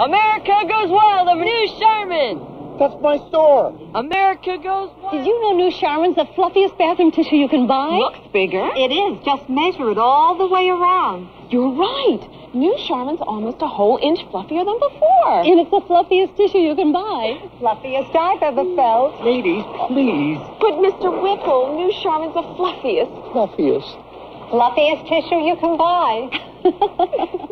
America goes wild over New Charmin. That's my store. America goes wild. Did you know New Charmin's the fluffiest bathroom tissue you can buy? Looks bigger. It is. Just measure it all the way around. You're right. New Charmin's almost a whole inch fluffier than before. And it's the fluffiest tissue you can buy. Fluffiest I've ever felt. Ladies, please. But Mr. Whipple, New Charmin's the fluffiest. Fluffiest. Fluffiest tissue you can buy.